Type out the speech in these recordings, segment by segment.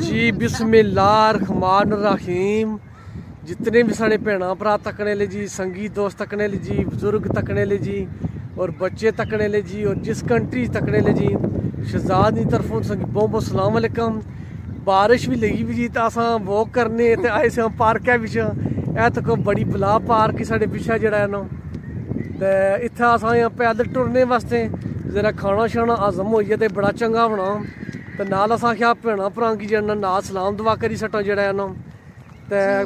ਜੀ ਬਿਸਮਿਲ੍ਲਾਹਿਰ ਰਹਿਮਾਨ ਰਹੀਮ जितने भी साढ़े भैन भरा तकने ले जी संगीत दोस्त तकने ले जी बुजुर्ग तकने ले जी और बच्चे तकने ले जी और जिस कंट्री तकने ले जी शहजाद की तरफों संगी बहुत बहुत सलाम अलैकुम बारिश भी लगी भी जी तो असा वॉक करने ते आए से पार्क है बिच ए तक बड़ी बला पार्क ही साढ़े पिछे जड़ा है ना ते इत्थे असा यहाँ पैदल टुरने वास्ते जरा खाना शाना हजम हो जाए तो बड़ा चंगा बना त नाल असांखे भेण भराउनि खे ॼण नाल सलाम दुआ करी सघूं जहिड़ा आहिनि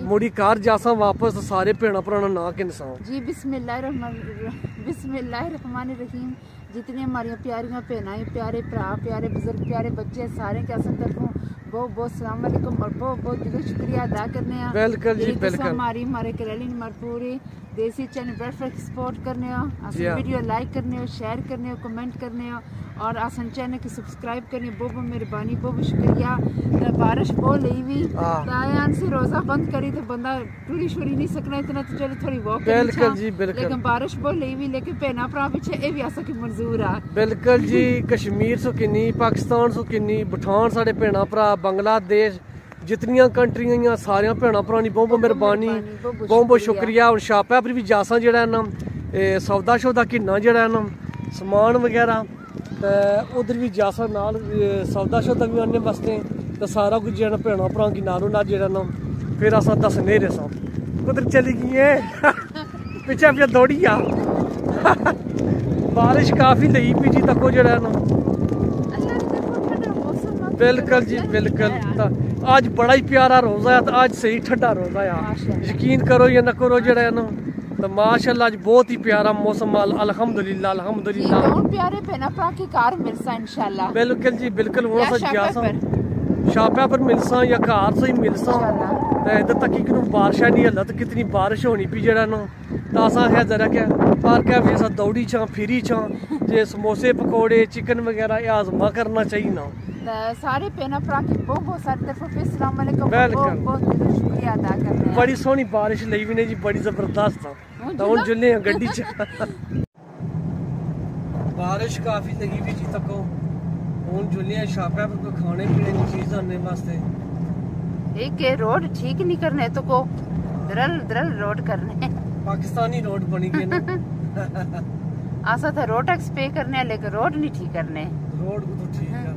मुड़ी कार जा असां सारे भेण भराउनि ना किन सां जी बिस्मिल्लाह रहीम हमारी प्यारियाँ भैनाएँ प्यारे भरा प्यारे बुज़ुर्ग प्यारे बच्चे सारे के असल तरफों बहुत बहुत सलाम और बहुत बहुत दिलों शुक्रिया अदा करने हमारी हमारे करैली पूरी देसी चैनल वेलफेयर सपोर्ट करने हो असन वीडियो लाइक करने हो शेयर करने हो कमेंट करने हो और असन चैनल की सब्सक्राइब करने हो। बहुत मेहरबानी बहुत शुक्रिया। बारिश बहुत लई हुई हाँ। तो तायान से रोजा बंद करी तो बंदा टुरी छोड़ी नहीं सकना इतना तो चलो थोड़ी वॉक बिल्कुल जी बिल्कुल। लेकिन बारिश बहुत लई हुई लेकिन भैना भरा पीछे ये भी असा की मंजूर आ। बिल्कुल जी कश्मीर सो किन्नी पाकिस्तान सो किन्नी बठान साढ़े भैना भरा बांग्लादेश ਜਿਤਨੀਆਂ ਕੰਟਰੀਆਂ ਆਈਆਂ ਸਾਰਿਆਂ ਭੈਣਾਂ ਭਰਾਣੀ ਬਹੁਤ ਬਹੁਤ ਮਿਹਰਬਾਨੀ। ਬਹੁਤ ਬਹੁਤ ਸ਼ੁਕਰੀਆ। ਹੁਣ ਸ਼ਾਪ ਹੈ ਪਰ ਵੀ ਜਾਸਾਂ ਜਿਹੜਾ ਨਾਮ ਇਹ ਸੌਦਾ ਸ਼ੋਦਾ ਕਿੰਨਾ ਜਿਹੜਾ ਨਾਮ ਸਮਾਨ ਵਗੈਰਾ ਤੇ ਉਧਰ ਵੀ ਜਾਸਾਂ ਨਾਲ ਸੌਦਾ ਸ਼ੋਦਾ ਵੀ ਆਨੇ ਬਸਤੇ ਤਾਂ ਸਾਰਾ ਕੁਝ ਜਿਹੜਾ ਭੈਣਾਂ ਭਰਾ ਕੀ ਨਾਲੋਂ ਨਾਲ ਜਿਹੜਾ ਨਾਮ ਫਿਰ ਅਸਾਂ ਦਸ ਨੇਰੇ ਸਾਂ। ਉਧਰ ਚਲੀ ਗਈਏ। ਪਿੱਛੇ ਫਿਰ ਦੌੜੀ ਆ। ਬਾਰਿਸ਼ ਕਾਫੀ ਲਈ ਪੀ ਜੀ ਤੱਕੋ ਜਿਹੜਾ ਨਾ। ਬਿਲਕੁਲ ਜੀ ਬਿਲਕੁਲ ਤਾਂ। आज बड़ा ही प्यारा रोज़ा है तो आज सही ठंडा रोज़ा है। यकीन करो या ना करो जरा तो माशाल्लाह आज बहुत ही प्यारा मौसम अल्हम्दुलिल्लाह अल्हम्दुलिल्लाह। प्यारे पेनापा की कार मिलसा इंशाल्लाह। बिल्कुल जी बिल्कुल वो सा। शापा पर मिलसा या कार से ही मिलसा। ते इधर तक कि बारिश है नहीं हल्ला तो कितनी बारिश होनी पी जरा ना तो असा है जरा क्या पार्क है वैसा दौड़ी छा फिरी छा जे समोसे पकौड़े चिकन वगैरह ये आजमा करना चाहिए ना। सारे बहुत सारे फिर सलाम बहुत बहुत शुक्रिया अदा बड़ी सोनी बारिश लगी भी ने जी बड़ी ज़बरदस्त। तो हूँ गड्डी च। बारिश काफ़ी लगी भी जी तको। हूँ जुल्ले शापरा पर कोई खाने पीने की चीज़ आने वास्ते। एक रोड ठीक नहीं करने तो को दरल दरल रोड करने। पाकिस्तानी रोड बनी गए ना। आसा था रोड टैक्स पे करने लेकिन रोड नहीं ठीक करने। रोड को तो ठीक है।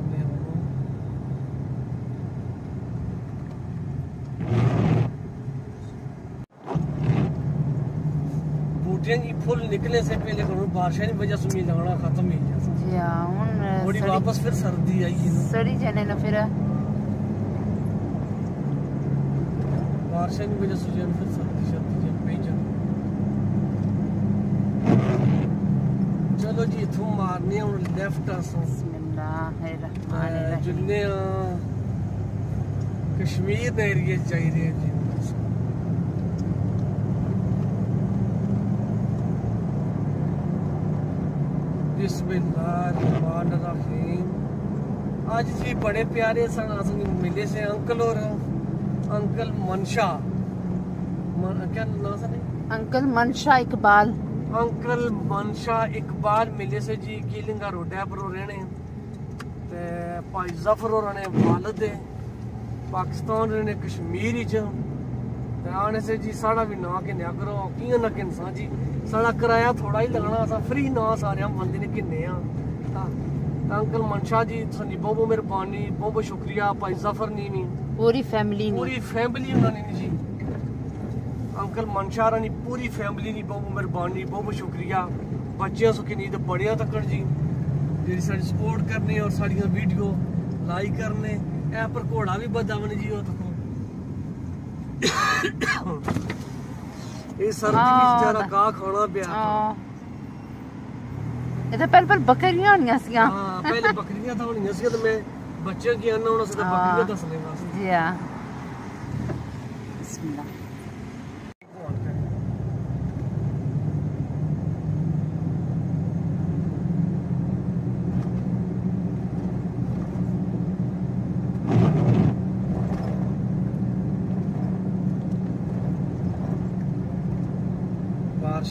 फुल निकलने से पहले करो बारिश की वजह से लगना खत्म ही जी हाँ हूँ थोड़ी वापस फिर सर्दी आई है सड़ी जाने ना फिर। बारिश की वजह से जो है फिर सर्दी सर्दी जब पे जा चलो जी इथों मारने हूँ लेफ़्ट आसों बिस्मिल्लाहिर्रहमानिर्रहीम। जिन्ने कश्मीर दे एरिया च जाई रहे जी बिस्मिल्लाहिर्रहमानिर्रहीम आज जी बड़े प्यारे सा मिले से अंकल और अंकल मनशा। क्या नाम सा अंकल मनशा इकबाल। अंकल मनशा इकबाल मिले से जी कीलिंगा रोडै पर रहने। ते भाई ज़फ़र होर वालद पाकिस्तान रहने कश्मीर च। ਰਹਿਣੇ ਕਸ਼ਮੀਰ ਵਿੱਚ ਤੇ ਆਣੇ ਸੇ ਜੀ ਸਾਡਾ ਵੀ ਨਾ ਕਿੰਨਿਆ ਕਰੋ ਕਿਉਂ ਨਾ ਕਿੰਸਾ ਜੀ ਸਾਡਾ ਕਿਰਾਇਆ ਥੋੜਾ ਹੀ ਲੱਗਣਾ ਅਸਾਂ ਫ੍ਰੀ ਨਾ ਸਾਰਿਆਂ ਬੰਦੇ ਨੇ ਕਿੰਨੇ ਆ ਤਾਂ ਤਾਂ ਅੰਕਲ ਮਨਸ਼ਾ ਜੀ ਤੁਹਾਡੀ ਬਹੁਤ ਬਹੁਤ ਮਿਹਰਬਾਨੀ ਬਹੁਤ ਬਹੁਤ ਸ਼ੁਕਰੀਆ ਭਾਈ ਜ਼ਫਰ ਨੀ ਵੀ पूरी फैमिली ने ਪੂਰੀ ਫੈਮਿਲੀ ਉਹਨਾਂ ਨੇ ਜੀ ਅੰਕਲ ਮਨਸ਼ਾ ਰਾਣੀ ਪੂਰੀ ਫੈਮਿਲੀ ਦੀ ਬਹੁਤ ਬਹੁਤ ਮਿਹਰਬਾਨੀ ਬਹੁਤ ਬਹੁਤ ਸ਼ੁਕਰੀਆ ਬੱਚਿਆਂ ਸੁਖੀ ਨੀਂਦ ਬੜਿਆਂ ਤੱਕਣ ਜੀ ਜਿਹੜੀ ਸਾਡੀ ਸਪੋਰਟ ਕਰਨੇ ਔਰ ਸਾਡੀਆਂ ਵੀਡੀਓ ਲਾਈਕ ਕਰਨੇ ਇਹ ਪਰ ਘੋੜਾ ਵੀ ਬਦਾਵਣ ਜੀ ਉਹ ਤੱਕੋ ਇਹ ਸਰਦੀ ਵਿੱਚ ਜਰਾ ਕਾ ਖਾਣਾ ਪਿਆ ਹਾਂ ਇਹ ਤਾਂ ਪਹਿਲ ਪਹਿਲ ਬੱਕਰੀਆਂ ਹੋਣੀਆਂ ਸੀਆਂ ਹਾਂ ਪਹਿਲੇ ਬੱਕਰੀਆਂ ਤਾਂ ਹੋਣੀਆਂ ਸੀ ਤੇ ਮੈਂ ਬੱਚੇ ਕੀ ਆਨਾ ਉਹਨਾਂ ਸਦਾ ਬੱਕਰੀਆਂ ਦੱਸਣੇ ਬਸ ਜੀ ਹਾਂ ਬਿਸਮਿਲ੍ਲਾ Thank you.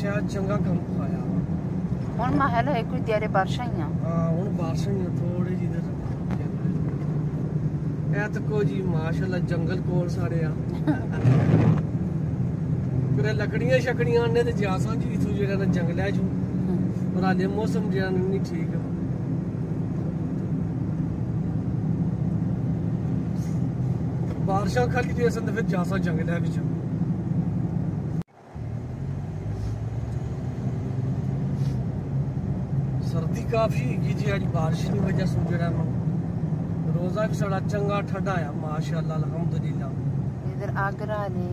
ਬਾਰਿਸ਼ਾਂ ਚੰਗਾ ਕੰਮ ਪਾਇਆ ਹੁਣ ਮਾਹਲ ਹੈ ਕੋਈ ਦਿਆਰੇ ਬਾਰਸ਼ਾਂ ਹੀ ਆ। ਹਾਂ ਹੁਣ ਬਾਰਿਸ਼ਾਂ ਹੀ ਥੋੜੀ ਜਿਹੀ ਦਰ ਇਹ ਤੱਕੋ ਜੀ ਮਾਸ਼ਾਅੱਲਾ ਜੰਗਲ ਕੋਲ ਸਾਡੇ ਆ। ਫਿਰ ਲੱਕੜੀਆਂ ਛਕੜੀਆਂ ਆਨੇ ਤੇ ਜਾ ਸਾਂ ਜੀ ਇਥੋਂ ਜਿਹੜਾ ਨਾ ਜੰਗਲਾਂ ਚੋਂ ਪਰ ਹਾਲੇ ਮੌਸਮ ਜਿਹੜਾ ਨਹੀਂ ਠੀਕ ਬਾਰਿਸ਼ਾਂ ਖਾਲੀ ਦੇ ਅਸਲ ਤੇ ਫਿਰ ਜਾ ਸਾਂ ਜੰਗਲਾਂ ਵਿੱਚ। काफ़ी होगी जी अज बारिश की वजह से जो जोड़ा रोज़ा भी सड़ा चंगा ठंडा है माशाला अलहमदुल्ला इधर आगरा ने।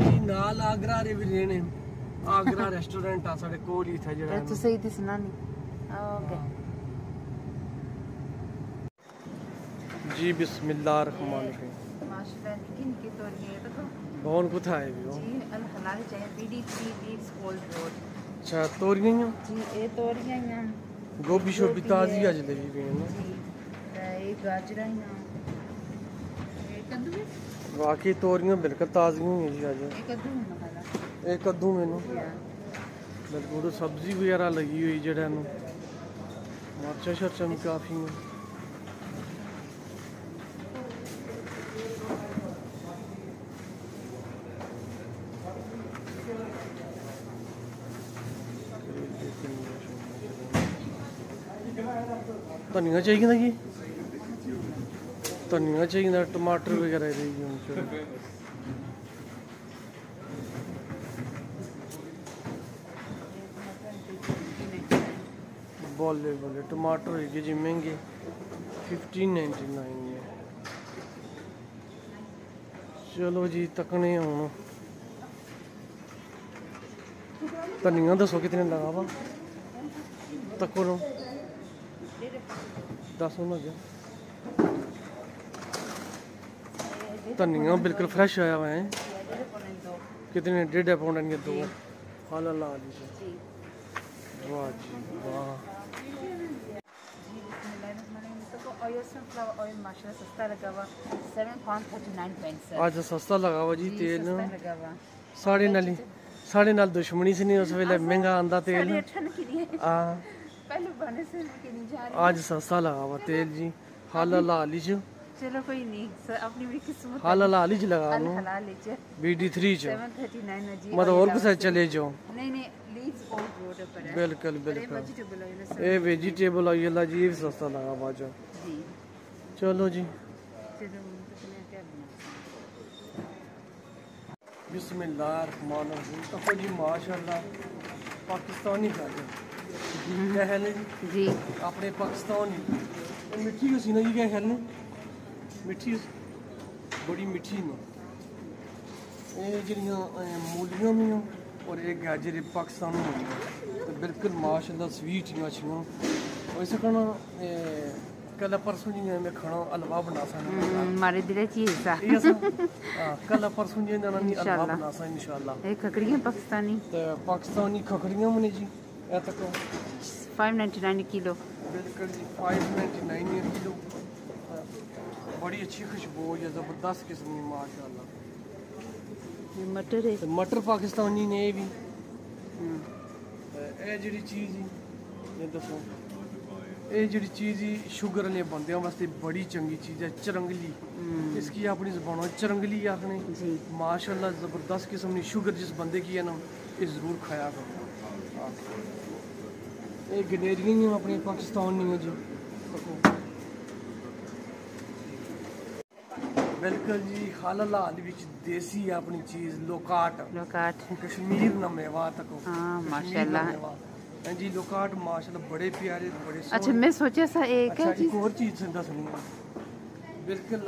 जी नाल आगरा रे भी रहने। आगरा रेस्टोरेंट आ साडे कोल ही था जेड़ा तो सही दिसना नहीं ओके। हाँ। जी बिस्मिल्लाह रहमान रहीम। माशाल्लाह निकी निकी तो ये देखो कौन कुथा है भी हो? जी अल हलाल चाहे पीडी 3 बीट्स कोल्ड रोड अच्छा तोरियाँ जी ए तोरियाँ हैं। ਗੋਭੀ ਸ਼ੋਭੀ ਤਾਜ਼ੀ ਅੱਜ ਲਈ ਵੀ ਨਾ। ਇਹ ਗਾਜਰਾਂ ਤੋਰੀਆਂ ਬਿਲਕੁਲ ਤਾਜ਼ੀਆਂ ਹੋਈਆਂ ਜੀ ਅੱਜ। ਇਹ ਕੱਦੂ ਮਸਾਲਾ ਇਹ ਕੱਦੂ ਮੈਨੂੰ। ਬਿਲਕੁਲ ਸਬਜ਼ੀ ਵਗੈਰਾ ਲੱਗੀ ਹੋਈ ਜਿਹੜਾ ਨੂੰ ਮਰਚਾ ਸ਼ਰਚਾ ਵੀ ਕਾਫੀ ਨੇ। तनिया चाहिए ना धनिया तो चाहिए टमाटर वगैरह चाहिए बोले बोले, टमाटर होगी जी महँगे फिफ्टीन नाइनटी नाइन चलो जी, तकने हूँ धनिया तो दसो कितने लगा वा? तको धनिया बिल्कुल फ्रेश आया हुआ है। कितने डेढ़ पाउंड इनके दो। हाल अल्लाह वाह जी वाह। सस्ता लगा हुआ लगा हुआ। जी तेल साढ़े साढ़े नाल दुश्मनी से नहीं उस वे महँगा आंदा तेल। आज सस्ता लगा हुआ तेल जी। हाल लालिज चलो कोई नहीं सर अपनी भी किस्मत हाल तो लगा लो बीडी जो। मत और कुछ चले जाओ नहीं नहीं बहुत रोड पर है। बिल्कुल बिल्कुल। ए वेजिटेबल जी भी सस्ता लगा हुआ जो। चलो जी। बिस्मिल्लाह रहमान रहीम। तो जी माशाल्लाह पाकिस्तानी अपने पाकिस्तान मिट्टी का सीना जी क्या ख्याल है? बड़ी मिठी न। मूलियाँ भी और एक गाजर पाकिस्तान तो बिल्कुल माशाला स्वीट अच्छियाँ। हो सकना कल परसों जी मैं खाना हलवा बना सकना। कल परसों जी ना बना सा पाकिस्तानी। तो पाकिस्तानी खकड़ियाँ मने जी। ਇਹ ਤੱਕ फाइव नाइन्टी नाइन किलो ਬਿਲਕੁਲ ਜੀ 599 ਹੈ ਕਿਲੋ ਬੜੀ ਅੱਛੀ ਖੁਸ਼ਬੂ ਹੈ ਜ਼ਬਰਦਸਤ ਕਿਸਮ ਦੀ ਮਾਸ਼ਾਅੱਲਾ ये मटर है ਤੇ ਮਟਰ ਪਾਕਿਸਤਾਨੀ ਨੇ ਇਹ ਵੀ ਤੇ ਇਹ ਜਿਹੜੀ ਚੀਜ਼ ਜੀ ਇਹ ਦੱਸੋ ਇਹ ਜਿਹੜੀ ਚੀਜ਼ ਹੀ ਸ਼ੂਗਰ ਵਾਲੇ ਬੰਦਿਆਂ ਵਾਸਤੇ ਬੜੀ ਚੰਗੀ ਚੀਜ਼ ਹੈ ਚਰੰਗਲੀ ਇਸ ਕੀ ਆਪਣੀ ਜ਼ਬਾਨੋਂ ਚਰੰਗਲੀ ਆਖਣੇ जी ਮਾਸ਼ਾਅੱਲਾ ਜ਼ਬਰਦਸਤ ਕਿਸਮ ਦੀ ਸ਼ੂਗਰ ਜਿਸ ਬੰਦੇ ਕੀ ਹੈ ਨਾ ਇਹ ਜ਼ਰੂਰ ਖਾਇਆ ਕਰੋ ਹਾਂ। ਇਹ ਗਨੇਰੀਆਂ ਹੀ ਆ ਆਪਣੀ ਪਾਕਿਸਤਾਨ ਦੀਆਂ ਜੀ ਦੇਖੋ ਬਿਲਕੁਲ ਜੀ ਹਾਲਲ ਹਾਲ ਵਿੱਚ ਦੇਸੀ ਆਪਣੀ ਚੀਜ਼ ਲੋਕਾਟ लोकाट ਕਸ਼ਮੀਰ ਨਾ ਮੇਵਾ ਤੱਕੋ हाँ ਕਸ਼ਮੀਰ ਦਾ माशाल्लाह ਮੇਵਾ। ਹਾਂਜੀ ਲੋਕਾਟ ਮਾਸ਼ਾਅੱਲਾ ਬੜੇ ਪਿਆਰੇ ਬੜੇ अच्छा ਸੋਹਣੇ मैं सोचा सा एक ਅੱਛਾ क्या ਇੱਕ चीज ਹੋਰ ਚੀਜ਼ ਤੁਹਾਨੂੰ ਦੱਸਣੀ ਹੈ ਬਿਲਕੁਲ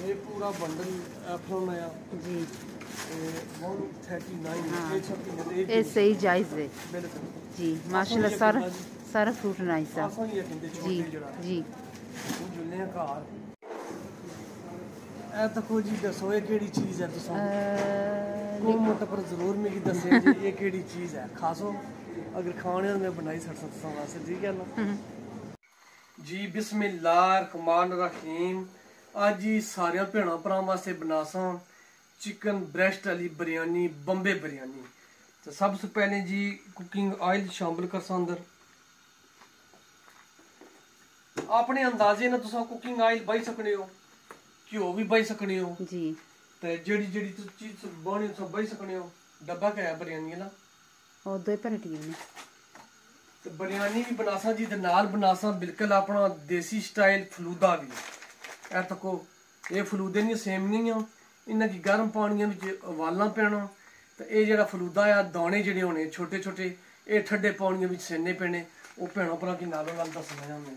ये पूरा बंडल एप्पल में आ जी 139 हाँ। ये सब की ये सही जायज़ है बिल्कुल जी माशाल्लाह सारा ਸਾਰਾ ਫਰੂਟ ਨਾਈਸ ਆ ਆਸਾਂ ਹੀ ਆ ਕਹਿੰਦੇ ਜੀ ਛੋਟੇ ਜਿਹੜਾ ਜੀ ਉਹ ਜੁੱਲੇ ਘਰ ਇਹ ਤੱਕੋ ਜੀ ਦੱਸੋ ਇਹ ਕਿਹੜੀ ਚੀਜ਼ ਹੈ ਤੁਸੀਂ ਅਹ, ਕੋ ਮੋਟਾ ਪਰ ਜ਼ਰੂਰ ਮੈਨੂੰ ਦੱਸਿਓ ਜੀ ਇਹ ਕਿਹੜੀ ਚੀਜ਼ ਹੈ ਖਾਸੋ ਅਗਰ ਖਾਣੇ ਨੂੰ ਮੈਂ ਬਣਾਈ ਸੜ ਸਕਦਾ ਵਾਸਤੇ ਠੀਕ ਹੈ ਨਾ ਹਮ, ਜੀ ਬਿਸਮਿਲ੍ਲਾਹਿਰ ਰਹਿਮਾਨ ਰਹੀਮ ਅੱਜ ਹੀ ਸਾਰਿਆਂ ਭੈਣਾਂ ਭਰਾਵਾਂ ਵਾਸਤੇ ਬਣਾਸਾਂ ਚਿਕਨ ਬ੍ਰੈਸਟ ਵਾਲੀ ਬਿਰਿਆਨੀ ਬੰਬੇ ਬਿਰਿਆਨੀ तो सबसे पहले जी कुकिंग ऑयल शामिल कर सा अंदर अपने अंदाजे ना तुसा कुकिंग ऑयल बही सकने हो घ्यो भी बही सकने हो जी ते जेडी जेडी तो चीज बनी तो बही सकने हो डब्बा क्या है बिरयानी ना और दो पराठे ने तो बिरयानी भी बनासा जी ते नाल बनासा बिल्कुल अपना देसी स्टाइल फलूदा भी ਇਹ ਤੱਕੋ ਇਹ ਫਲੂਦੇ ਨਹੀਂ ਸੇਮ ਨਹੀਂ ਆ। ਇਹਨਾਂ ਦੀ ਗਰਮ ਪਾਣੀਆਂ ਵਿੱਚ ਉਬਾਲਣਾ ਪੈਣਾ। ਤੇ ਇਹ ਜਿਹੜਾ ਫਲੂਦਾ ਆ ਦਾਣੇ ਜਿਹੜੇ ਹੋਣੇ ਛੋਟੇ ਛੋਟੇ ਇਹ ਠੰਡੇ ਪਾਣੀਆਂ ਵਿੱਚ ਸੇਨੇ ਪੈਣੇ। ਉਹ ਭੈਣਾਂ ਭਰਾ ਕੀ ਨਾਲੋਂ ਨਾਲ ਦੱਸਣਾ ਜਾਂਦੇ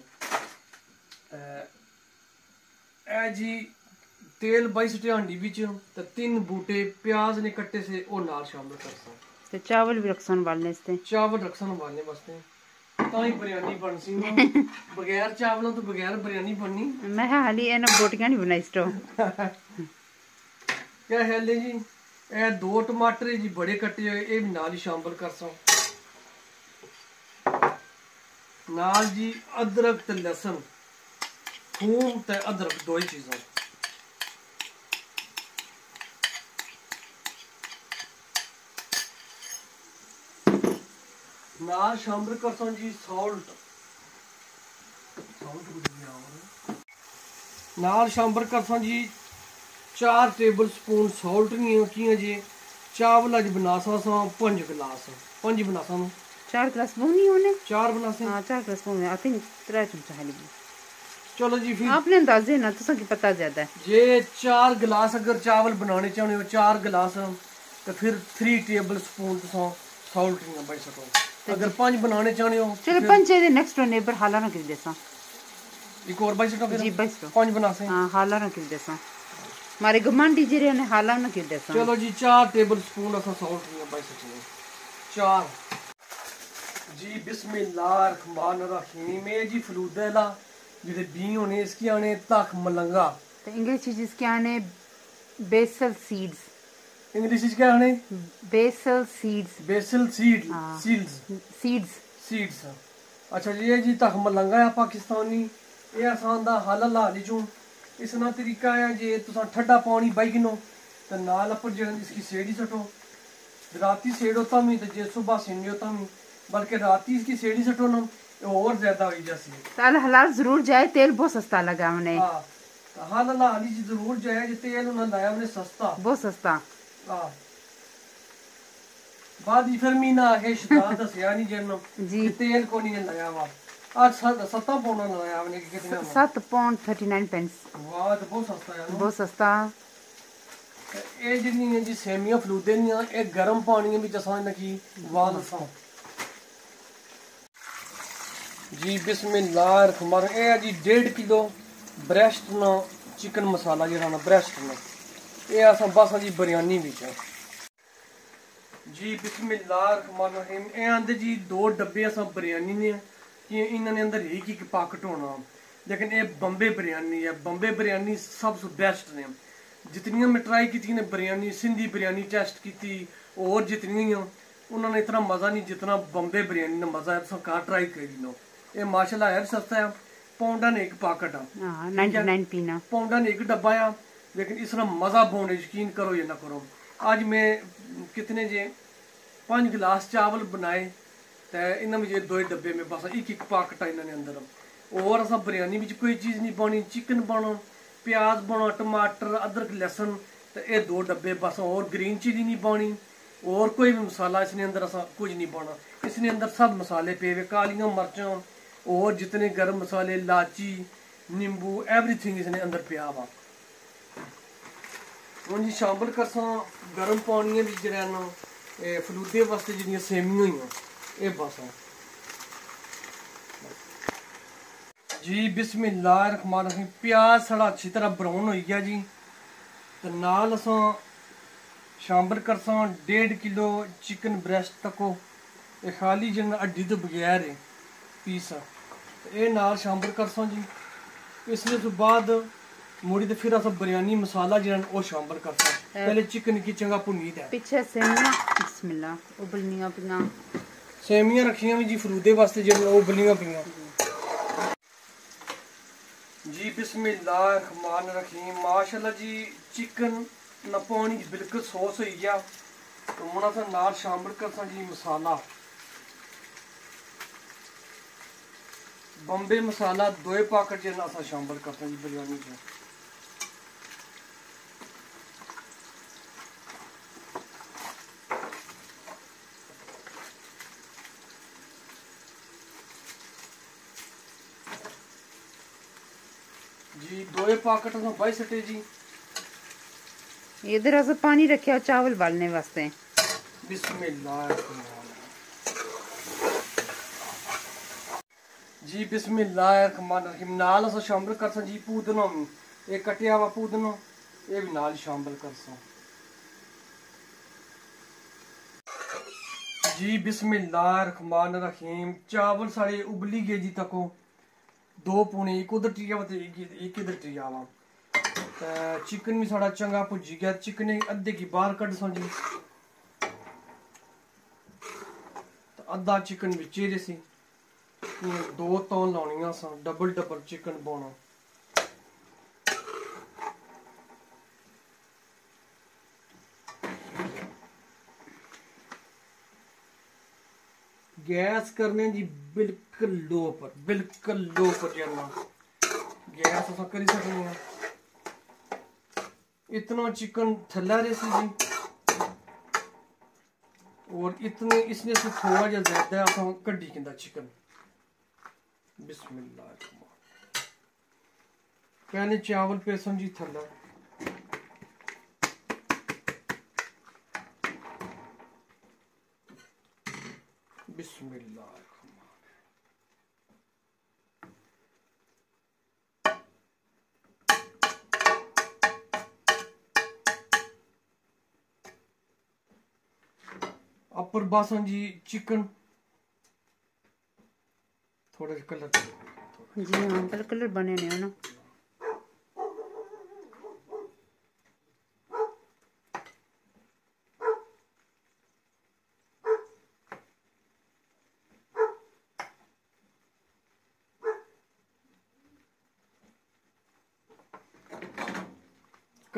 ਇਹ ਜੀ ਤੇਲ ਬਾਈ ਸਟਿਆਂਡੀ ਵਿੱਚ ਤੇ ਤਿੰਨ ਬੂਟੇ ਪਿਆਜ਼ ਨੇ ਕੱਟੇ ਸੇ ਉਹ ਨਾਲ ਸ਼ਾਮਲ ਕਰਸਾਂ ਤੇ ਚਾਵਲ ਵੀ ਰਖਸਨ ਵਾਲਨੇ ਇਸਤੇ ਚਾਵਲ ਰੱਖਣ ਵਾਲੇ ਵਾਸਤੇ ਤਾਂ ਹੀ ਬਿਰਿਆਨੀ ਬਣ ਸੀ ਨਾ ਬਗੈਰ ਚਾਵਲਾਂ ਤੋਂ ਬਗੈਰ ਬਿਰਿਆਨੀ ਬਣਨੀ। ਮੈਂ ਕਿਹਾ ਹਾਲੀ ਇਹਨਾਂ ਬੋਟੀਆਂ ਨਹੀਂ ਬਣਾਈ ਸਟੋ ਕਿਆ ਹੈ ਲੈ ਜੀ? ਇਹ ਦੋ ਟਮਾਟਰ ਹੈ ਜੀ ਬੜੇ ਕੱਟੇ ਹੋਏ ਇਹ ਵੀ ਨਾਲ ਹੀ ਸ਼ਾਮਲ ਕਰ ਸੋ। ਨਾਲ ਜੀ ਅਦਰਕ ਤੇ ਲਸਣ। ਥੂਮ ਤੇ ਅਦਰਕ ਦੋ ਹੀ ਚੀਜ਼ਾਂ। नार शंबर करसन जी सॉल्ट नाल शंबर करसन जी चार टेबल स्पून सॉल्ट नहीं किया जी। चावल अज बनासा सा पंज गिलास। पंज बनासा में चार गिलास नहीं होने? चार बनासे। हाँ चार गिलास होने। आई थिंक त्रै चमचा है चलो जी फिर। आपने अंदाजे ना तो तुसा की पता ज़्यादा जे चार गिलास अगर चावल बनाने चाहने हो चार गिलास तो फिर थ्री टेबल स्पून तुसा सॉल्ट नहीं बच सको अगर पाँच बनाने चाहने हो चलो पाँच दे नेक्स्ट वन नेबर हाला ना कर देसा एक और बाइस का फिर जी बाइस का पाँच बना से हाँ हाला ना कर देसा मारे गमांडी जी रे ने हाला ना कर देसा चलो जी चार टेबल स्पून असा सॉल्ट लिया बाइस चाहिए चार जी बिस्मिल्लाह रहमान रहीम ए जी फलूदेला जिदे बी होने इसकी आने तक मलंगा तो इंग्लिश चीज़ इसके आने बेसल सीड्स इंग्लिश इज़ क्या होने basil seeds basil seed seeds seeds seeds अच्छा जी ये जी तक मलंगा है पाकिस्तानी। ਇਹ ਆਸਾਨ ਦਾ ਹੱਲ ਲਾ ਲਈ ਜੂ ਇਸ ਨਾਲ ਤਰੀਕਾ ਹੈ ਜੇ ਤੁਸੀਂ ਠੱਡਾ ਪਾਣੀ ਬਾਈਗਨੋ ਤੇ ਨਾਲ ਉੱਪਰ ਜਿਹੜਾ सटो ਕੀ ਸੇੜੀ ਸਟੋ ਰਾਤੀ ਸੇੜੋ ਤਾਂ ਵੀ ਤੇ ਜੇ ਸਵੇਰ ਸਿੰਨਿਓ ਤਾਂ ਵੀ ਬਲਕਿ ਰਾਤੀ ਇਸ ਕੀ ਸੇੜੀ ਸਟੋ ਨਾ और ज़्यादा हो जासी। तल हलाल ज़रूर जाए तेल बहुत सस्ता लगा हमने हाँ हाल अल्लाह अली जी ज़रूर जाए जे तेल ना लाया हमने सस्ता। बहुत सस्ता। हाँ बाद ही फिर मीना है शता दसिया नहीं जेनो जी कि तेल को नहीं लगाया हुआ आज सत- सत्ता पौना लगाया हमने कि कितने में? सात पौंड थर्टी नाइन पेंस वाह तो बहुत सस्ता है ना। बहुत सस्ता ਇਹ ਜਿਹੜੀਆਂ ਜੀ ਸੇਮੀਆਂ ਫਲੂਦੇ ਦੀਆਂ ਇਹ ਗਰਮ ਪਾਣੀ ਵਿੱਚ ਅਸਾਂ ਇਹਨਾਂ ਕੀ ਵਾਲ ਅਸਾਂ ਜੀ ਬਿਸਮਿਲ੍ਲਾਹਿਰ ਰਹਿਮਾਨ ਇਹ ਹੈ ਜੀ 1.5 ਕਿਲੋ ਬ੍ਰੈਸਟ ਨਾ ਚਿਕਨ ਮਸਾਲਾ ਜਿਹੜਾ ਨਾ ਬ੍ਰੈਸਟ ये असा बस जी बिरयानी बिच जी बिस्मिल्लाहिर्रहमानिर्रहीम ए आंदे जी दो डब्बे असा बिरयानी ने कि इन्होंने अंदर एक एक पैकेट होना लेकिन ये बम्बे बिरयानी है बम्बे बिरयानी सबसे बेस्ट ने जितनियाँ मैं ट्राई की ने बिरयानी सिंधी बिरयानी टेस्ट की और जितनियाँ उन्होंने इतना मज़ा नहीं जितना बम्बे बिरयानी ने मज़ा है सरकार ट्राई करी लो ये माशाल्लाह है सस्ता है पाउंडा ने एक पैकेट आ पौंडा ने एक डब्बा आ लेकिन इस मज़ा बोने यकीन करो या ना करो। अज मैं कितने जे, पाँच गिलास चावल बनाए तो इन्होंने जे दो डब्बे में बस एक एक पाकटा इन्होंने अंदर। और असा बिरयानी में कोई चीज़ नहीं पानी चिकन पाना प्याज पाना टमाटर, अदरक, लहसन तो ये दो डब्बे बस, और ग्रीन चिली नहीं पानी और कोई भी मसाला इसने अंदर अस कुछ नहीं पाना इसने अंदर सब मसाले पे हुए, कालियाँ मर्चा, और जितने गर्म मसाले लाची नींबू एवरीथिंग इसने अंदर पिया हुआ। ਹੁਣ ਜੀ ਸ਼ਾਮਲ ਕਰਸਾਂ ਗਰਮ ਪਾਣੀਆਂ ਵਿੱਚ ਜਿਹੜਾ ਨਾ, ਇਹ ਫਲੂਦੇ ਵਾਸਤੇ ਜਿਹੜੀਆਂ ਸੇਮੀਆਂ ਹੋਈਆਂ, ਇਹ ਬਸ ਆ। ਜੀ ਬਿਸਮਿਲ੍ਲਾਹਿਰ ਰਹਿਮਾਨ ਰਹੀਮ। ਪਿਆਜ਼ ਸਾਡਾ ਅੱਛੀ ਤਰ੍ਹਾਂ ਬਰਾਊਨ ਹੋਈ ਗਿਆ ਜੀ। ਤੇ ਨਾਲ ਅਸਾਂ ਸ਼ਾਮਲ ਕਰਸਾਂ 1.5 ਕਿਲੋ ਚਿਕਨ ਬ੍ਰੈਸਟ ਤੱਕੋ, ਇਹ ਖਾਲੀ ਜਨ ਅੱਡੀ ਤੋਂ ਬਗੈਰ ਹੈ ਪੀਸ ਇਹ ਨਾਲ ਸ਼ਾਮਲ ਕਰਸਾਂ ਜੀ। ਇਸ ਤੋਂ ਬਾਅਦ मुड़ी तो फिर बिरयानी मसाला जरा शामिल करता है। पहले चिकन की चंगा भुनी है पीछे सेमिया रखिया भी जी फरूदे वास्ते जरा उबलिया पिया। जी बिस्मिल्लाहमान रखीम माशाल्लाह जी चिकन ना पानी बिल्कुल सॉस हो गया तो हूँ अस नाल शामिल करसा जी मसाला। बम्बे मसाला दो पैकेट जो शामिल करता जी बिरयानी पाकट तो बाई सटे जी। इधर अस पानी रखे चावल बालने वास्ते। जी बिस्मिल्लाहिर्रहमानिर्रहीम नाल अस शामिल कर सा जी पूदनो। ये कटिया हुआ पूदनो ये भी नाल शामिल कर सा जी बिस्मिल्लाहिर्रहमानिर्रहीम चावल सारे उबली गए जी तको। ਦੋ ਪੂਣੇ ਇੱਕ ਉਧਰ ਟਿਕਿਆ ਵਾ ਤੇ ਇੱਕ ਇਧਰ ਟਿਕਿਆ ਵਾ चिकन भी साड़ा चंगा भुज गया चिकन अद्धे की बाहर कट सो जी अद्धा चिकन बिच दो तौन लानिया सा डबल डबल चिकन पाना गैस करने जी, बिल्कुल लो पर, बिल्कुल लो पर चलना गैस असा करी सकने इतना चिकन थला रहे जैसे जी। और इतने इसने से थोड़ा जा ज़्यादा असा कड़ी किंदा चिकन। बिस्मिल्लाह कहने चावल पेसन जी थला बिस्मिल्लाह अपर बासन जी चिकन। थोड़ा कलर जी हाँ कलर बने ना।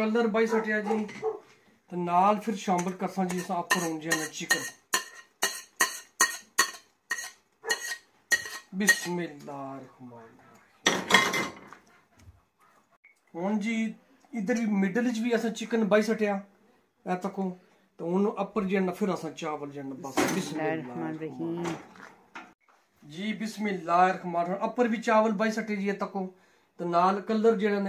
ਕਲਰ ਬਾਈ ਸਟਿਆ ਜੀ ਤੇ ਨਾਲ ਫਿਰ ਸ਼ਾਮਲ ਕਰਸਾਂ ਜੀ ਅਸਾਂ ਅਪਰ ਹੁੰਜਿਆ ਨਾ ਚਿਕਨ ਬਿਸਮਿਲ੍ਲਾਹ ਰਹਿਮਾਨ ਰਹੀਮ ਹੁਣ ਜੀ ਇਧਰ ਵੀ ਮਿਡਲ ਵਿੱਚ ਵੀ ਅਸਾਂ ਚਿਕਨ ਬਾਈ ਸਟਿਆ ਐ ਤੱਕੋ ਤੇ ਉਹਨੂੰ ਅਪਰ ਜਿਹੜਾ ਫਿਰ ਅਸਾਂ ਚਾਵਲ ਜਿਹੜਾ ਬਸ ਬਿਸਮਿਲ੍ਲਾਹ रहमान रहीम ਜੀ ਬਿਸਮਿਲ੍ਲਾਹ ਰਹਿਮਾਨ ਰਹੀਮ ਅਪਰ ਵੀ ਚਾਵਲ ਬਾਈ ਸਟੇ ਜੀ ਇਹ ਤੱਕੋ ਤੇ ਨਾਲ ਕਲਰ ਜਿਹੜਾ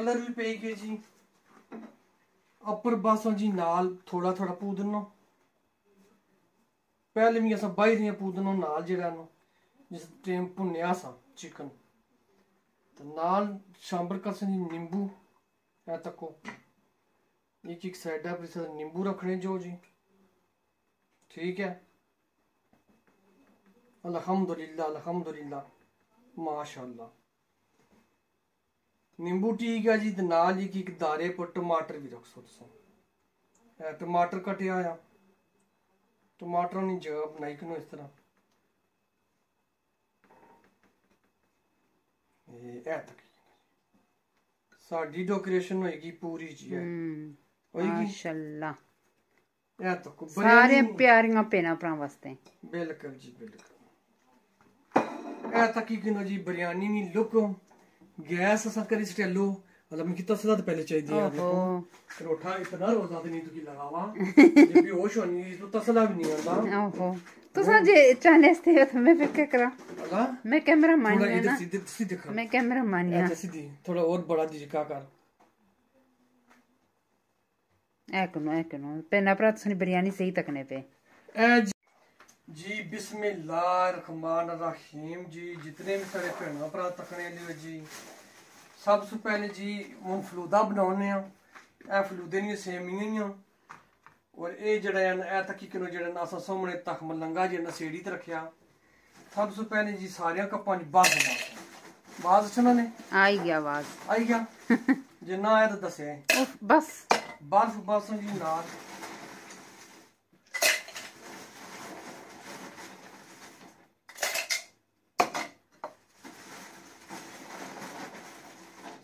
ਕਲਰ ਵੀ ਪਈ ਗਏ ਜੀ ਅਪਰ ਬਾਸਾਂ ਜੀ ਨਾਲ ਥੋੜਾ ਥੋੜਾ ਪੂਦਨੋ ਪਹਿਲੇ ਵੀ ਅਸਾਂ ਬਾਈ ਦੀਆਂ ਪੂਦਨੋ ਨਾਲ ਜਿਹੜਾ ਨੂੰ ਜਿਸ ਟਾਈਮ ਭੁੰਨਿਆ ਸਾਂ ਚਿਕਨ ਤੇ ਨਾਲ ਸ਼ਾਂਬਰ ਕਸਨ ਜੀ ਨਿੰਬੂ ਇਹ ਤੱਕੋ ਇੱਕ ਇੱਕ ਸਾਈਡ ਆ ਪਰ ਨਿੰਬੂ ਰੱਖਣੇ ਜੋ ਜੀ ਠੀਕ ਹੈ ਅਲਹਮਦੁਲਿਲਾ ਅਲਹਮਦੁਲਿਲਾ ਮਾਸ਼ਾਅੱਲਾ ਨਿੰਬੂ ਠੀਕ ਆ ਜੀ ਤੇ ਨਾਲ ਹੀ ਇੱਕ ਦਾਰੇ ਪਰ ਟਮਾਟਰ ਵੀ ਰੱਖ ਸੋ ਤੁਸੀਂ ਟਮਾਟਰ ਕਟਿਆ ਆ। ਟਮਾਟਰਾਂ ਦੀ ਜਗ੍ਹਾ ਬਣਾਈ ਕਿ ਇਸ ਤਰ੍ਹਾਂ? ਇਹ ਐ ਤੱਕ ਸਾਡੀ ਡੈਕੋਰੇਸ਼ਨ ਹੋਏਗੀ ਪੂਰੀ ਜੀ ਹੋਏਗੀ? ਮਾਸ਼ਾਅੱਲਾ। ਇਹ ਤੱਕ। ਸਾਰੇ ਪਿਆਰੀਆਂ ਪੈਣਾ ਭਰਾ ਵਾਸਤੇ। ਬਿਲਕੁਲ ਜੀ ਬਿਲਕੁਲ। ਇਹ ਤੱਕ ਕਿ ਜੀ ਬਿਰਿਆਨੀ ਦੀ ਲੁੱਕ गैस असा करी स्टेलो। मतलब मैं कितना सदा पहले चाहिए दिया रोटा इतना रोजा नहीं तुकी लगावा। जब भी होश होनी तो तसला भी नहीं आता ओहो। तुसा जे चाले स्ते हो मैं फिर क्या करा? अला मैं कैमरा मान लिया ना। सीधे सीधे दिखा मैं कैमरा मान लिया अच्छा सीधी थोड़ा और बड़ा दीजिए का कर? ऐकनो ऐकनो पे ना प्रात सुनी बिरयानी सही तकने पे। ਜੀ ਬਿਸਮਿਲ੍ਲਾ ਰਹਿਮਾਨ ਰਹੀਮ ਜੀ ਜਿਤਨੇ ਵੀ ਸਾਰੇ ਭੈਣਾਂ ਭਰਾ ਤਕਣੇ ਲਿਓ ਜੀ ਸਭ ਤੋਂ ਪਹਿਲੇ ਜੀ ਹੁਣ ਫਲੂਦਾ ਬਣਾਉਨੇ ਆ ਇਹ ਫਲੂਦੇ ਨਹੀਂ ਸੇਮੀਆਂ ਹੀ ਆ। ਔਰ ਇਹ ਜਿਹੜਾ ਹੈ ਇਹ ਤਕੀਕ ਨੂੰ ਜਿਹੜਾ ਨਾ ਸਾਹਮਣੇ ਤਖਮ ਲੰਗਾ ਜਿਹੜਾ ਨਸੇੜੀ ਤੇ ਰੱਖਿਆ। ਸਭ ਤੋਂ ਪਹਿਲੇ ਜੀ ਸਾਰਿਆਂ ਕੱਪਾਂ 'ਚ ਬਾਸ ਬਾਸ ਸੁਣਾ ਨੇ? ਆਈ ਗਿਆ ਆਵਾਜ਼ ਆਈ ਗਿਆ? ਜੇ ਆਇਆ ਤਾਂ ਦੱਸਿਆ। ਬਸ। ਬਰਫ ਬਾਸੋਂ ਜੀ ਨਾਲ।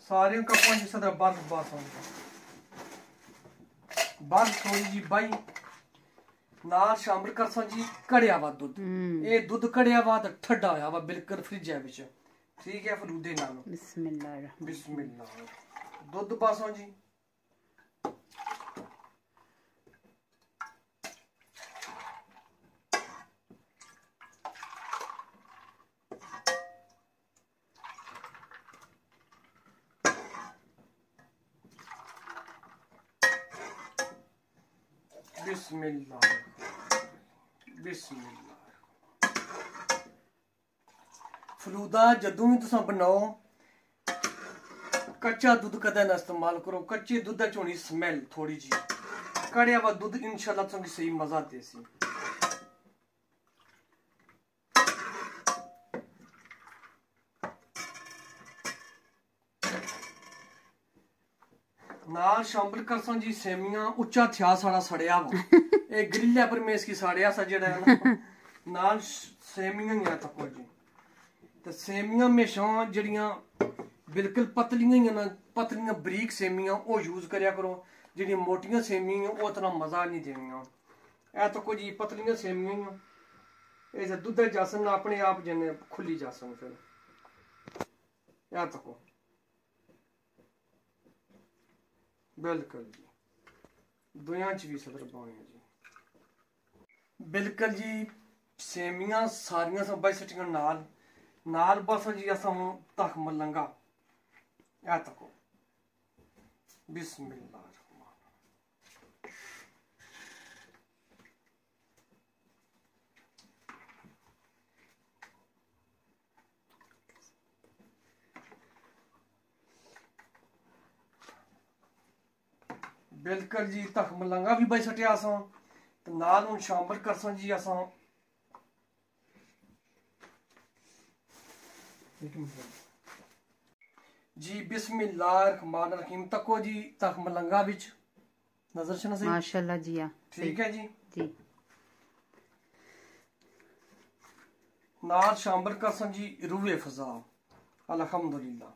ਸਾਰਿਆਂ ਕੱਪਾਂ 'ਚ ਸਦਾ ਬਰਫ ਬਾਸੋਂ ਬਰਫ ਥੋੜੀ ਜੀ ਬਾਈ ਨਾਲ ਸ਼ਾਮਲ ਕਰਸਾਂ ਜੀ ਕੜਿਆ ਵਾ ਦੁੱਧ हम्म ਇਹ ਦੁੱਧ ਕੜਿਆ ਵਾ ਤਾਂ ਠੱਡਾ ਹੋਇਆ ਵਾ ਬਿਲਕੁਲ ਫ੍ਰਿਜ ਹੈ ਵਿੱਚ ਠੀਕ ਹੈ ਫਲੂਦੇ ਨਾਲ बिस्मिल्लाह ਬਿਸਮਿਲ੍ਲਾ ਦੁੱਧ ਪਾਸੋਂ ਜੀ ਬਿਸਮਿਲ੍ਲਾ ਬਿਸਮਿਲ੍ਲਾ ਫਲੂਦਾ ਜਦੋਂ ਵੀ ਤੁਸੀਂ ਬਣਾਓ, ਕੱਚਾ ਦੁੱਧ ਕਦੇ ਨਾ ਇਸਤੇਮਾਲ ਕਰੋ। ਕੱਚੇ ਦੁੱਧ ਚ ਹੋਣੀ ਸਮੈਲ ਥੋੜੀ ਜੀ ਕੜਿਆ ਵਾ ਦੁੱਧ ਇਨਸ਼ਾਅੱਲਾ ਤੁਹਾਨੂੰ ਸਹੀ ਮਜ਼ਾ ਦੇਸੀ ਨਾਲ ਸ਼ਾਮਲ ਕਰਸਾਂ ਜੀ ਸੇਮੀਆਂ, ਉੱਚਾ ਥਿਆ ਸਾੜਾ ਸੜਿਆ ਵਾ। ਇਹ ਗ੍ਰਿਲ ਪਰ ਮੇਸ ਕੀ ਸਾੜਿਆ ਸਾ ਜਿਹੜਾ ਹੈ ਨਾ ਨਾਲ ਸ਼- ਸੇਮੀਆਂ ਹੀ ਆ ਤੱਕੋ ਜੀ ਤੇ ਸੇਮੀਆਂ ਹਮੇਸ਼ਾ ਜਿਹੜੀਆਂ ਬਿਲਕੁਲ ਪਤਲੀਆਂ ਹੀ ਆ ਨਾ ਪਤਲੀਆਂ ਬਰੀਕ ਸੇਮੀਆਂ ਉਹ ਯੂਜ਼ ਕਰਿਆ ਕਰੋ ਜਿਹੜੀਆਂ ਮੋਟੀਆਂ ਸੇਮੀਆਂ ਉਹ ਇਤਨਾ ਮਜ਼ਾ ਨਹੀਂ ਦੇਣੀਆਂ ਇਹ ਤਾਂ ਕੁਝ ਹੀ ਪਤਲੀਆਂ ਸੇਮੀਆਂ ਹੀ ਆ ਇਹ ਜੇ ਦੁੱਧ ਜਾਸਨ ਆਪਣੇ ਆਪ ਜਨੇ ਖੁੱਲੀ ਜਾਸਨ ਫਿਰ ਇਹ ਤਾਂ ਕੋ ਬਿਲਕੁਲ ਜੀ ਦੁਨੀਆ ਚ ਵੀ ਸਦਰ ਪਾਉਣੇ ਜੀ ਬਿਲਕੁਲ ਜੀ ਸੇਮੀਆਂ ਸਾਰੀਆਂ ਸਭਾ ਸਟੀਆਂ ਨਾਲ ਨਾਲ ਬਸ ਜੀ ਅਸਾਂ ਹੁਣ ਤੱਕ ਮਲੰਗਾ ਆ ਤੱਕੋ ਬਿਸਮਿਲ੍ਲਾ ਰਹਿਮਾਨ ਬਿਲਕੁਲ ਜੀ ਤੱਕ ਮਲੰਗਾ ਵੀ ਬਈ ਸਟਿਆ ਅਸਾਂ ਤੇ ਨਾਲ ਹੁਣ ਸ਼ਾਮਲ ਕਰਸਾਂ ਜੀ ਅਸਾਂ ਜੀ ਬਿਸਮਿਲ੍ਲਾਹ ਰਹਿਮਾਨ ਰਹੀਮ ਤੱਕੋ ਜੀ ਤੱਕ ਮਲੰਗਾ ਵਿੱਚ ਨਜ਼ਰ ਸ਼ਨਾ ਸਹੀ माशाल्लाह जी हाँ ਠੀਕ ਹੈ ਜੀ जी ਨਾਲ ਸ਼ਾਮਲ ਕਰਸਾਂ ਜੀ ਰੂਏ ਫਜ਼ਾ ਅਲਹਮਦੁਲਿਲਾ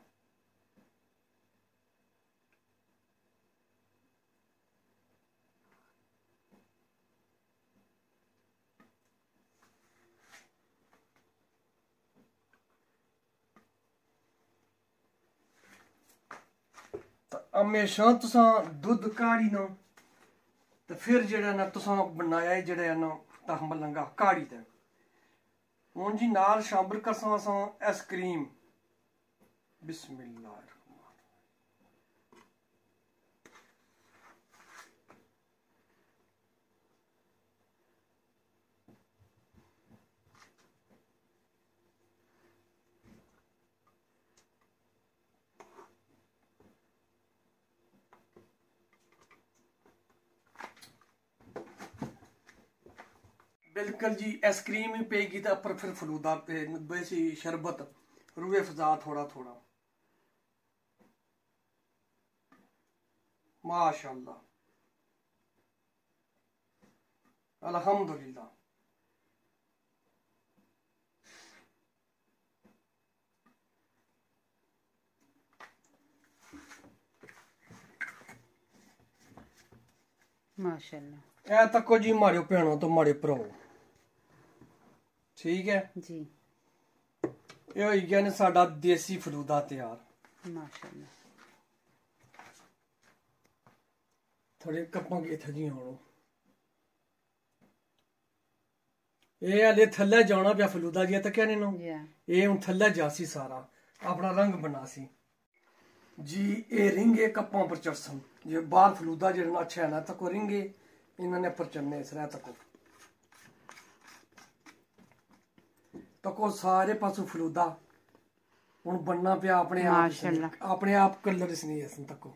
ਹਮੇਸ਼ਾ ਤੁਸੀਂ ਦੁੱਧ ਕਾੜੀ ਨਾ ਤੇ ਫਿਰ ਜਿਹੜਾ ਨਾ ਤੁਸੀਂ ਬਣਾਇਆ ਇਹ ਜਿਹੜਾ ਹੈ ਨਾ ਤਹਮਲ ਲੰਗਾ ਕਾੜੀ ਤੇ। ਹੁਣ ਜੀ ਨਾਲ ਸ਼ਾਮਲ ਕਰਸਾਂ ਅਸਾਂ ਆਈਸਕ੍ਰੀਮ ਬਿਸਮਿਲ੍ਲਾਹ। ਰਹਿਮਾਨ ਬਿਲਕੁਲ ਜੀ ਆਈਸਕ੍ਰੀਮ ਹੀ ਪਏਗੀ ਤਾਂ ਪਰ ਫਿਰ ਫਲੂਦਾ ਤੇ ਵੈਸੀ ਸ਼ਰਬਤ ਰੂਏ ਫਜ਼ਾ ਥੋੜਾ ਥੋੜਾ ਮਾਸ਼ਾਅੱਲਾ ਅਲਹਮਦੁਲਿਲਾ माशाल्लाह ਇਹ ਤੱਕੋ ਜੀ ਮਾਰਿਓ ਭੈਣੋ ਤੋਂ ਮਾਰੇ ਭਰਾ ਠੀਕ ਹੈ? ਜੀ। ਇਹ ਹੋਈ ਗਿਆ ਨੇ ਸਾਡਾ ਦੇਸੀ ਫਲੂਦਾ ਤਿਆਰ। ਮਾਸ਼ਾਅੱਲਾ। ਥੋੜੇ ਕੱਪਾਂ ਕੇ ਥਜੀਆਂ ਹੋਣੋ ਇਹ ਹਲੇ ਥੱਲੇ ਜਾਣਾ ਪਿਆ ਫਲੂਦਾ ਜੀ ਤੱਕਿਆ ਨੇ ਨੂੰ ਇਹ ਹੁਣ ਥੱਲੇ ਜਾ ਸੀ ਸਾਰਾ। ਆਪਣਾ ਰੰਗ ਬਣਾ ਸੀ। ਜੀ ਇਹ ਰਿੰਗੇ ਕੱਪਾਂ ਪਰ ਚੜਸਨ ਜੇ ਬਾਹਰ ਫਲੂਦਾ ਜਿਹੜਾ ਅੱਛਾ ਹੈ ਨਾ ਤੱਕੋ ਰਿੰਗੇ ਇਹਨਾਂ ਨੇ ਪਰ ਚੰਨੇ ਇਸ ਰਹਿ ਤੱਕੋ। ਤੱਕੋ ਸਾਰੇ ਪਾਸੋਂ ਫਲੂਦਾ ਹੁਣ ਬੰਨਾ ਪਿਆ ਆਪਣੇ ਆਪ ਇਸ ਨੇ। ਮਾਸ਼ਾਅੱਲਾ। ਆਪਣੇ ਆਪ ਕਲਰ ਇਸ ਨਹੀਂ ਇਸ ਤੱਕੋ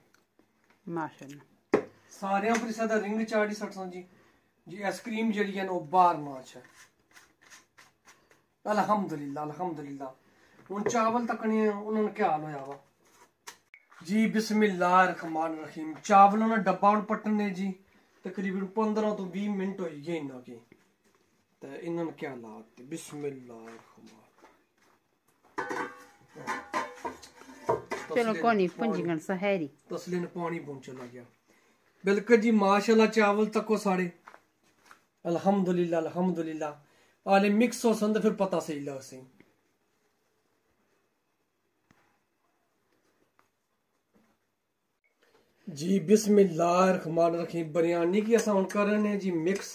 ਮਾਸ਼ਾਅੱਲਾ ਸਾਰਿਆਂ ਪਰ ਸਾਡਾ ਰਿੰਗ ਚਾੜੀ ਸਟਸਾਂ ਜੀ ਜੀ ਆਈਸਕ੍ਰੀਮ ਜਿਹੜੀ ਹੈ ਨਾ ਉਹ ਬਾਹਰ ਮਾਚ ਹੈ ਅਲਹਮਦੁਲਿਲਾ ਅਲਹਮਦੁਲਿਲਾ ਹੁਣ ਚਾਵਲ ਤੱਕਣੇ ਆ, ਉਹਨਾਂ ਨੂੰ ਕੀ ਹਾਲ ਹੋਇਆ ਵਾ ਜੀ ਬਿਸਮਿਲ੍ਲਾਹਿਰ ਰਹਿਮਾਨ ਰਹੀਮ ਚਾਵਲਾਂ ਦਾ ਡੱਬਾ ਹੁਣ ਪੱਟਣ ਨੇ ਜੀ ਤਕਰੀਬਨ 15 ਤੋਂ 20 ਮਿੰਟ ਹੋਈ ਗਏ ਇਹਨਾਂ ਕੇ तो इन्होंने क्या लाते बिस्मिल्लाह बिल्कुल जी माशाल्लाह चावल तको सारे अल्हम्दुलिल्लाह अल्हम्दुलिल्लाह आले मिक्स हो संद फिर पता सही ला सही जी बिस्मिल्लाह रहमान रहीम बिरयानी की असा कर जी मिक्स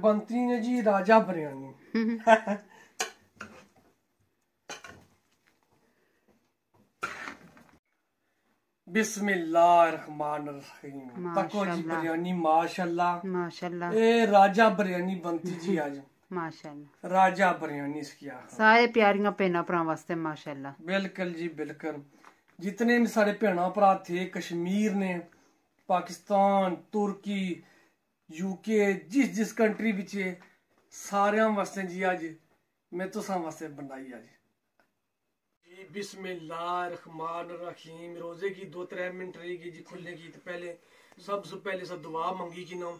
बनती ने जी राजा बिरयानी राजा बिरयानी बनती जी आज। सारे प्यारियाँ भैन भ्रा जी बिल्कुल। जितने भी सारे भैन भ्रा थे कश्मीर ने पाकिस्तान तुर्की यूके जिस जिस कंट्री बिच है सारे वास्ते जी अज्ज में तो वास्ते बनाई अज्ज जी, बिस्मिल्लाह रहमान रहीम। रोज़े की दो त्रे मिनट रहेगी जी खुलने की तो पहले। सबसे पहले सब दुआ मंगी की नाम।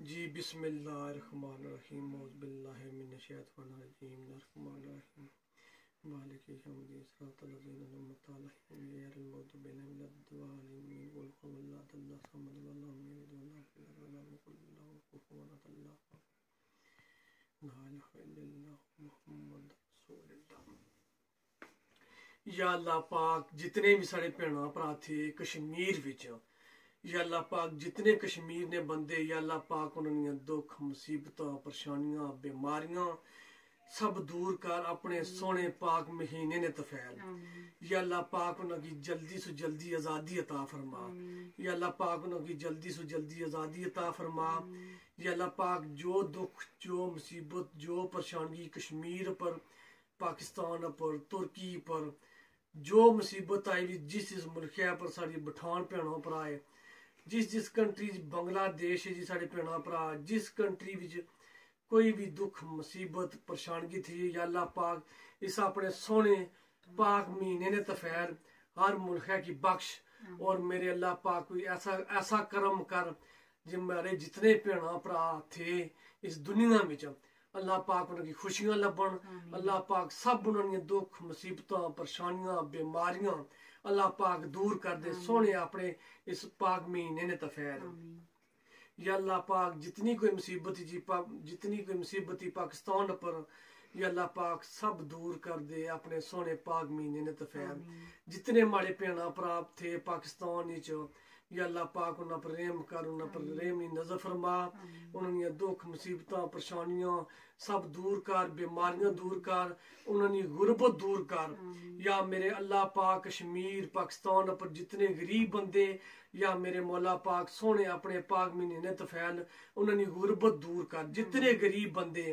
जी, बिस्मिल्लाह रहमान रहीम। बिल्लाह मिन शैतान रजीम। रहमान रहीम। मालिक यौमिद्दीन सरातल या अल्लाह पाक जितने भी साढ़े भैन भरा थे कश्मीर विच या अल्लाह पाक जितने कश्मीर ने बंदे या अल्लाह पाक उन्होंने दुख मुसीबतां परेशानियाँ बीमारियाँ सब दूर कर अपने सोने पाक महीने ने तफैल। या अल्लाह पाक उन्होंने जल्दी से जल्दी आज़ादी अता फरमा। या अल्लाह पाक उन्होंने जल्दी से जल्दी आज़ादी अता फरमा। या अल्लाह पाक जो दुख जो मुसीबत जो परेशानी कश्मीर पर पाकिस्तान पर तुर्की पर जो मुसीबत आई भी जिस जिस मुल्क पर साड़ी बठान भैनों भरा है जिस जिस कंट्री बांग्लादेश जी साढ़े भैनों भरा जिस कंट्री विच कोई भी दुख मुसीबत परेशानगी थी या अल्लाह पाक इस अपने सोने पाक महीने ने तफैर हर मुल्क की बख्श और मेरे अल्लाह पाक कोई ऐसा ऐसा कर्म कर जो मेरे जितने भैन भरा थे इस दुनिया में अल्लाह पाक उनकी खुशियाँ लभन अल्लाह पाक सब उन्होंने दुख मुसीबतां परेशानियाँ बीमारियाँ अल्लाह पाक दूर कर दे सोने अपने इस पाक महीने ने तफैर या अल्लाह पाक जितनी कोई मुसीबत जी पा- जितनी कोई मुसीबत पाकिस्तान पर या अल्लाह पाक सब दूर कर दे अपने सोने पाक महीने ने तफैर जितने माड़े भैन भरा थे पाकिस्तान विच या अल्लाह पाक उन्हां पर रहम कर उन्हां पर रहम दी नज़र फरमा। उन्हां दियाँ दुख मुसीबतां परेशानियाँ सब दूर कर बीमारियाँ दूर कर उन्हां दी गुरबत दूर कर। या मेरे अल्लाह पाक कश्मीर पाकिस्तान पर जितने गरीब बंदे या मेरे मौला पाक सोने अपने पाक महीने तफैल उन्हां दी गुरबत दूर कर। जितने गरीब बंदे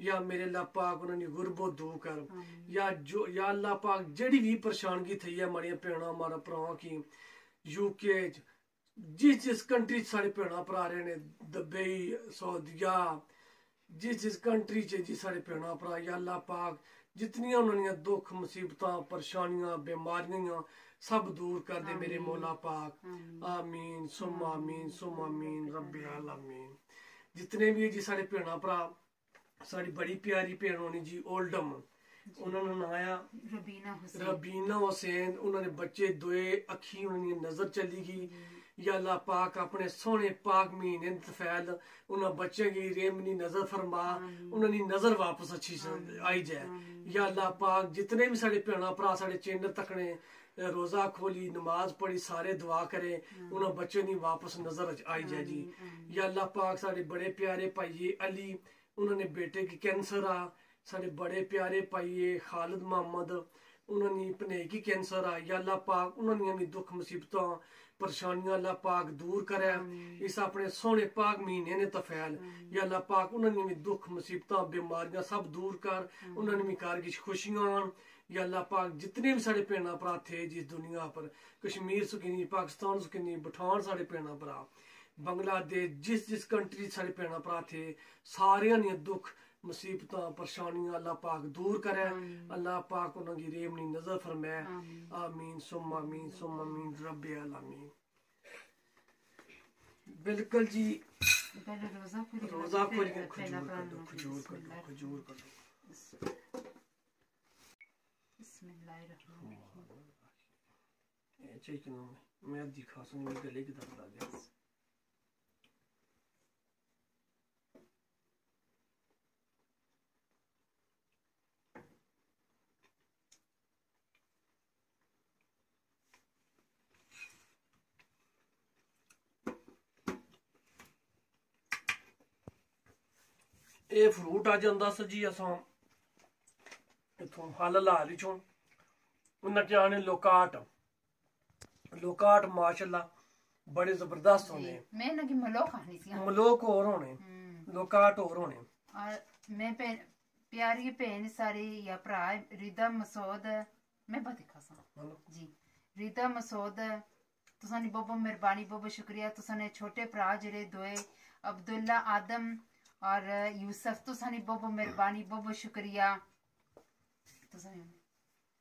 या मेरे अल्लाह पाक उन्हां दी गुरबत दूर कर। या जो या अल्लाह पाक जेड़ी भी परेशानगी थई है माड़ियाँ भैणां मारा भरावां की यूके च जिस जिस कंट्री च साढ़े भैणां भरा रहे ने दुबई सऊदीया जिस जिस कंट्री च जी साढ़े भैणां भरा या अल्लाह पाक जितनियाँ उन्हां दियाँ दुख मुसीबतां परेशानियाँ बीमारियाँ सब दूर कर दे मेरे मौला पाक आमीन सुम आमीन सुम आमीन रब्बे आमीन जितने भी जी साढ़े भैणां भरा साड़ी बड़ी प्यारी भैन होनी जी ओल्डम ਉਹਨਾਂ ਦਾ ਨਾਂ ਆ ਰਬੀਨਾ ਹੁਸੈਨ ਰਬੀਨਾ ਹੁਸੈਨ ਉਹਨਾਂ ਦੇ ਬੱਚੇ ਦੋਏ ਅੱਖੀ ਉਹਨਾਂ ਦੀ ਨਜ਼ਰ ਚਲੀ ਗਈ या अल्लाह पाक अपने सोने पाक महीने तफैल उन्हें बच्चे की रेमनी नजर फरमा उन्होंने नजर वापस अच्छी स- आई जाए या अल्लाह पाक जितने भी साढ़े भैन भरा साढ़े चैनल तकने रोजा खोली नमाज पढ़ी सारे दुआ करे उन्हें बच्चों की वापस नजर आई जाए जी या अल्लाह पाक साढ़े बड़े प्यारे भाईये अली उन्होंने बेटे की कैंसर आ साढ़े बड़े प्यारे भाईये खालिद मोहम्मद ਉਹਨਾਂ ਦੀ ਭਨੇਕੀ ਕੈਂਸਰ ਆ ਜਾਂ ਅੱਲਾਹ ਪਾਕ ਉਹਨਾਂ ਦੀਆਂ ਵੀ ਦੁੱਖ ਮੁਸੀਬਤਾਂ ਪਰੇਸ਼ਾਨੀਆਂ ਅੱਲਾਹ ਪਾਕ ਦੂਰ ਕਰੇ ਇਸ ਆਪਣੇ ਸੋਹਣੇ ਪਾਕ ਮਹੀਨੇ ਨੇ ਤਫੈਲ ਜਾਂ ਅੱਲਾਹ ਪਾਕ ਉਹਨਾਂ ਦੀਆਂ ਵੀ ਦੁੱਖ ਮੁਸੀਬਤਾਂ ਬਿਮਾਰੀਆਂ ਸਭ ਦੂਰ ਕਰ ਉਹਨਾਂ ਨੂੰ ਵੀ ਕਰ की खुशियां आन या अल्लाह पाक जितने भी साढ़े भैन भरा थे जिस दुनिया पर कश्मीर सुखनी पाकिस्तान सुखनी पठान साढ़े भैन भरा बांग्लादेश जिस जिस कंट्री साढ़े भैन भरा थे सारियां ਦੀਆਂ दुख मुसीबतां परेशानियां अल्लाह पाक दूर करे अल्लाह पाक उन्होंने की रेम नी नजर फरमाए आमीन सुम आमीन सुम आमीन रब्बे आलमीन बिल्कुल जी ਪਹਿਲੇ ਰੋਜ਼ਾ ਖੋਲੀ रोजा खोल के ਪਹਿਲਾਂ खजूर कर दो ਕੁਰਾਨ खजूर कर दो खजूर कर दो बिस्मिल्लाहिर्रहमानिर्रहीम ये चाहिए कि नाम है मैं दिखा सुन मेरे गले की दर्द आ गया ਇਹ ਫਰੂਟ ਆ ਜਾਂਦਾ ਸਜੀ ਅਸਾਂ ਇਥੋਂ ਹਲ ਲਾ ਲਈ ਚੋਂ ਉਹਨਾਂ ਚਾਹਣੇ ਲੋਕਾਟ। ਲੋਕਾਟ ਮਾਸ਼ਾਅੱਲਾ ਬੜੇ ਜ਼ਬਰਦਸਤ ਹੁੰਦੇ ਮੈਂ ਨਾ ਕਿ ਮਲੋਕ ਆਣੀ ਸੀ। ਮਲੋਕ ਹੋਰ ਹੋਣੇ। ਲੋਕਾਟ ਹੋਰ ਹੋਣੇ। ਔਰ ਮੈਂ ਪਿਆਰੀ ਭੈਣ ਸਾਰੀ ਜਾਂ ਭਰਾ ਰਿਦਾ ਮਸੂਦ ਮੈਂ ਬਤਿਕਾ ਸਾਂ। ਜੀ। ਰਿਦਾ ਮਸੂਦ ਤੁਸਾਂ ਦੀ ਬਹੁਤ ਮਿਹਰਬਾਨੀ ਬਹੁਤ ਸ਼ੁਕਰੀਆ। ਤੁਸਾਂ ਨੇ ਛੋਟੇ ਭਰਾ ਜਿਹੜੇ ਦੋਏ ਅਬਦੁੱਲਾ ਆਦਮ और यूसुफ तो तुसानी बहुत मेहरबानी बहुत शुक्रिया। तो तुसानी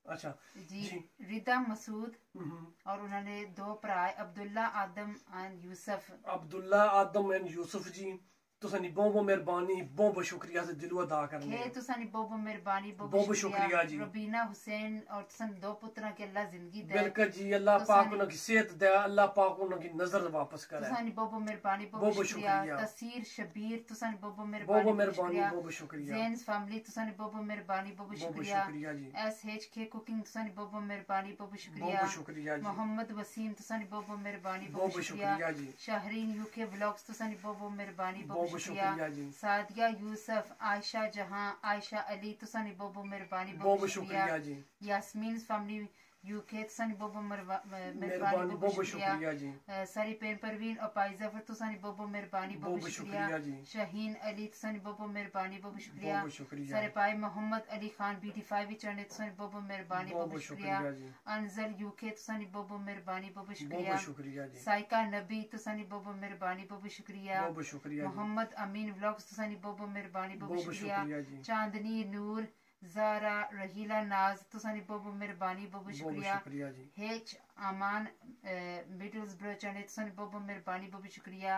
अच्छा जी, जी। रिदा मसूद हम्म। और उन्होंने दो भरा अब्दुल्ला आदम एंड यूसुफ। अब्दुल्ला आदम एंड यूसुफ जी। तुसानी बोबो मेहरबानी बहुत शुक्रिया से दिलो अदा करने है तुसानी बोबो मेहरबानी बहुत बोबो शुक्रिया। जी। रबीना हुसैन और तुसन दो पुत्रा के अल्लाह ज़िंदगी दे। बिल्कुल जी अल्लाह पाक उन्हें की सेहत दे अल्लाह पाक उन्हें की नज़र वापस करे। तुसानी बोबो मेहरबानी बोबो शुक्रिया। तसीर शबीर तुसानी बोबो मेहरबानी बोबो मेहरबानी बोबो शुक्रिया। जैन फैमिली तुसानी बोबो मेहरबानी बोबो शुक्रिया। एस एच के कुकिंग तुसानी बोबो मेहरबानी बोबो शुक्रिया। बोबो शुक्रिया मोहम्मद वसीम तुसानी बोबो मेहरबानी बहुत शुक्रिया। शाहरीन यूके व्लॉग्स तुसानी बोबो मेहरबानी शुक्रिया। सादिया यूसुफ आयशा जहाँ आयशा अली तुसा ने बहुत बहुत मेहरबानी बहुत शुक्रिया यासमीन फैमिली यूके सानी बोबो मेहरबानी बोबो शुक्रिया। जी। सारी पेन परवीन और पाइजाफर तो सानी बोबो मेहरबानी बोबो शुक्रिया। जी। शहीन अली तो सानी बोबो मेहरबानी बोबो शुक्रिया। सारे पाए Mohammad Ali Khan B BT five चने तो सानी बोबो मेहरबानी बोबो शुक्रिया। अंजल यूके तो सानी बोबो मेहरबानी बोबो शुक्रिया। शुक्रिया साइका नबी तो सानी बोबो मेहरबानी बोबो शुक्रिया। शुक्रिया मोहम्मद अमीन व्लॉग्स तो सानी बोबो मेहरबानी बोबो शुक्रिया। चांदनी नूर ज़ारा रहीला नाज तुसानी बबू मेहरबानी बबू शुक्रिया। हेच अमान मिडल्सब्रो चने तुसानी बबू मेहरबानी बबू शुक्रिया।